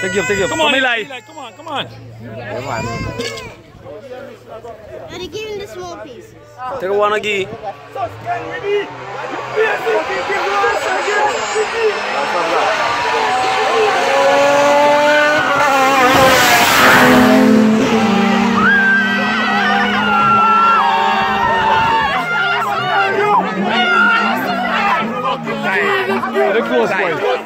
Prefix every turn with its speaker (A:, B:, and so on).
A: Take you, take you.
B: Come on,
A: Eli.
B: Eli, Come on, come on.
C: Daddy, give him the small pieces.
A: Take one again. Are close boys. Man,